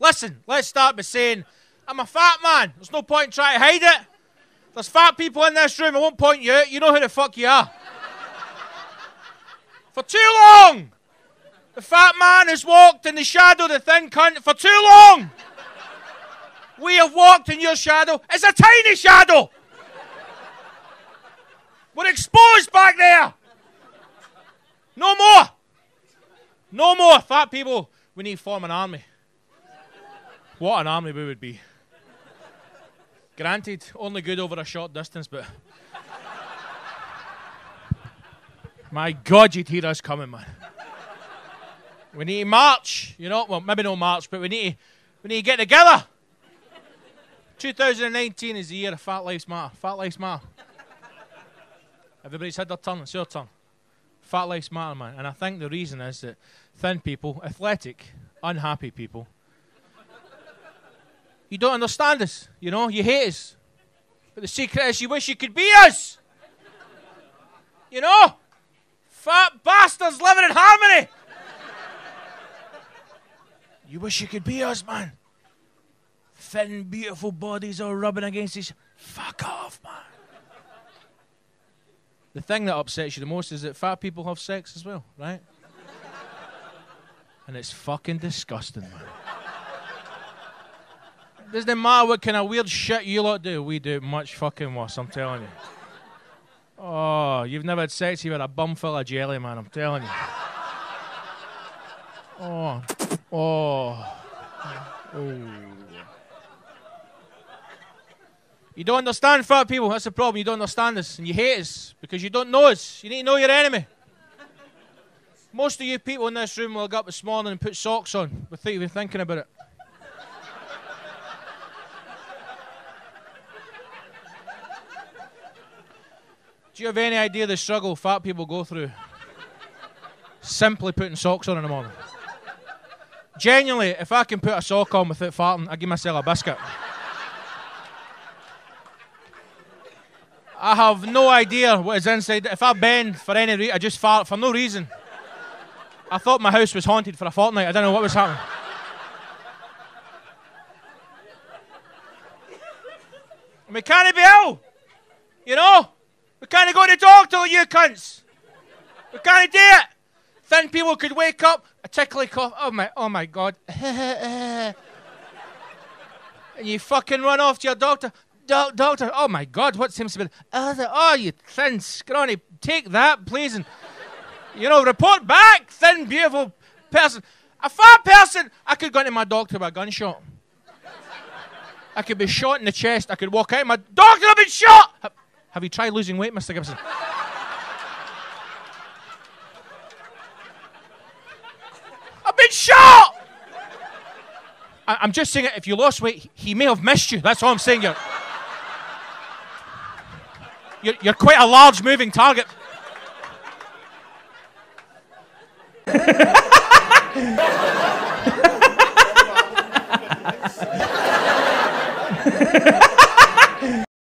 Listen, let's start by saying I'm a fat man. There's no point in trying to hide it. There's fat people in this room. I won't point you out. You know who the fuck you are. For too long, the fat man has walked in the shadow of the thin cunt for too long. We have walked in your shadow. It's a tiny shadow. We're exposed back there. No more. No more fat people. We need to form an army. What an army we would be. Granted, only good over a short distance, but. My God, you'd hear us coming, man. We need to march, you know. Well, maybe no march, but we need to, we need to get together. 2019 is the year of Fat Lives Matter. Fat Lives Matter. Everybody's had their turn. It's your turn. Fat Lives Matter, man. And I think the reason is that thin people, athletic, unhappy people, you don't understand us. You know, you hate us. But the secret is you wish you could be us. You know? Fat bastards living in harmony. You wish you could be us, man. Thin, beautiful bodies all rubbing against each Fuck off, man. The thing that upsets you the most is that fat people have sex as well, right? and it's fucking disgusting, man. Doesn't matter what kind of weird shit you lot do, we do much fucking worse, I'm telling you. Oh, you've never had sex, you've had a bum full of jelly, man, I'm telling you. Oh, oh, oh. You don't understand fat people. That's the problem. You don't understand us and you hate us because you don't know us. You need to know your enemy. Most of you people in this room will get up this morning and put socks on without even thinking about it. Do you have any idea the struggle fat people go through? Simply putting socks on in the morning. Genuinely, if I can put a sock on without farting, I give myself a biscuit. I have no idea what is inside. If I bend for any reason, I just fart for no reason. I thought my house was haunted for a fortnight. I don't know what was happening. we can't be ill. You know? We can't go to the doctor, you cunts. We can't do it. Thin people could wake up, a tickly cough. Oh my, oh my God. and you fucking run off to your doctor do- doctor, oh my God, what seems to be? Oh, the, oh, you thin, scrawny, take that, please, and you know, report back, thin, beautiful person. A fat person, I could go into my doctor with a gunshot. I could be shot in the chest. I could walk out. My doctor, I've been shot. Have, you tried losing weight, Mr. Gibson? I've been shot. I, am just saying. If you lost weight, he may have missed you. That's all I'm saying. You're. You're, you're quite a large moving target.